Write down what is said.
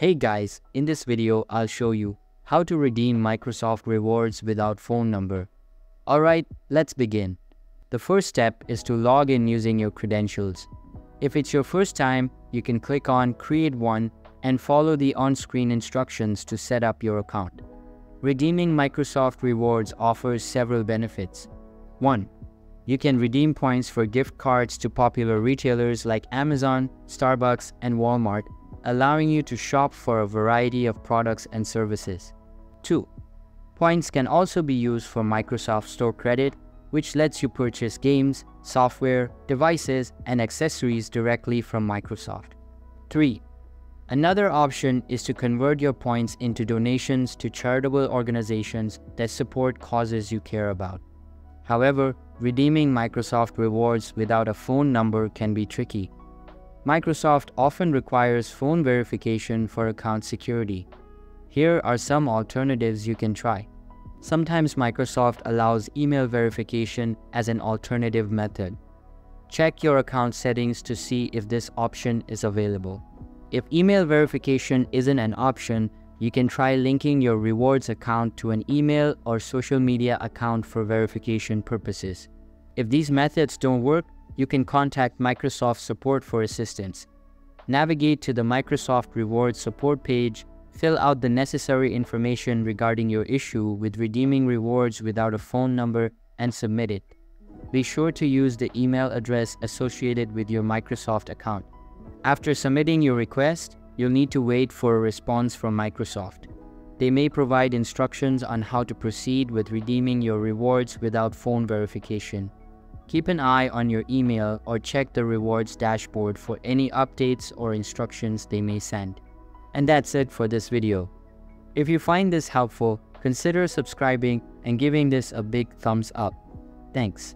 Hey guys, in this video I'll show you how to redeem Microsoft rewards without phone number. Alright, let's begin. The first step is to log in using your credentials. If it's your first time, you can click on create one and follow the on-screen instructions to set up your account. Redeeming Microsoft rewards offers several benefits. 1. You can redeem points for gift cards to popular retailers like Amazon, Starbucks, and Walmart allowing you to shop for a variety of products and services. 2. Points can also be used for Microsoft Store credit, which lets you purchase games, software, devices, and accessories directly from Microsoft. 3. Another option is to convert your points into donations to charitable organizations that support causes you care about. However, redeeming Microsoft rewards without a phone number can be tricky. Microsoft often requires phone verification for account security. Here are some alternatives you can try. Sometimes Microsoft allows email verification as an alternative method. Check your account settings to see if this option is available. If email verification isn't an option, you can try linking your rewards account to an email or social media account for verification purposes. If these methods don't work, you can contact Microsoft support for assistance. Navigate to the Microsoft Rewards support page, fill out the necessary information regarding your issue with redeeming rewards without a phone number, and submit it. Be sure to use the email address associated with your Microsoft account. After submitting your request, you'll need to wait for a response from Microsoft. They may provide instructions on how to proceed with redeeming your rewards without phone verification. Keep an eye on your email or check the rewards dashboard for any updates or instructions they may send. And that's it for this video. If you find this helpful, consider subscribing and giving this a big thumbs up. Thanks.